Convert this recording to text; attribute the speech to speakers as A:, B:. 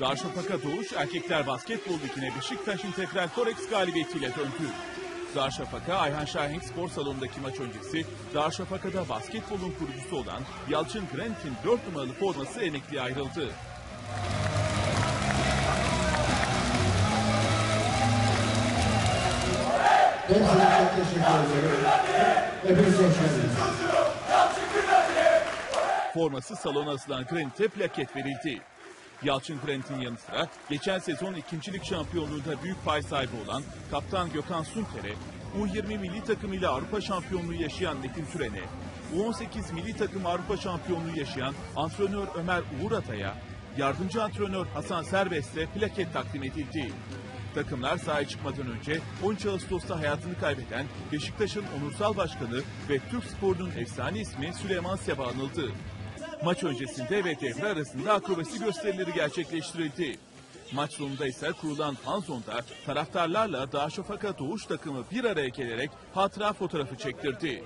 A: Darüşşafaka Doğuş Erkekler Basketbol Ligi'ne Beşiktaş İntegral Korex galibiyetiyle döndü. Darüşşafaka Ayhan Şahenk spor salonundaki maç öncesi Darüşşafaka'da basketbolun kurucusu olan Yalçın Grant'in 4 numaralı forması emekliye ayrıldı.
B: Hepsine çok teşekkür ederim. Hepiniz hoş geldiniz.
A: Forması salona asılan Grant'e plaket verildi. Yalçın Grant'in yanı sıra geçen sezon ikincilik şampiyonluğunda büyük pay sahibi olan kaptan Gökhan Sunter'e, U20 milli takımıyla Avrupa şampiyonluğu yaşayan Metin Türen'e, U18 milli takım Avrupa şampiyonluğu yaşayan antrenör Ömer Uğur Atay'a, yardımcı antrenör Hasan Serbest'e plaket takdim edildi. Takımlar sahaya çıkmadan önce 13 Ağustos'ta hayatını kaybeden Beşiktaş'ın onursal başkanı ve Türk sporunun efsane ismi Süleyman Seba anıldı. Maç öncesinde ve devre arasında akrobasi gösterileri gerçekleştirildi. Maç sonunda ise kurulan fanzonda taraftarlarla Darüşşafaka Doğuş takımı bir araya gelerek hatıra fotoğrafı çektirdi.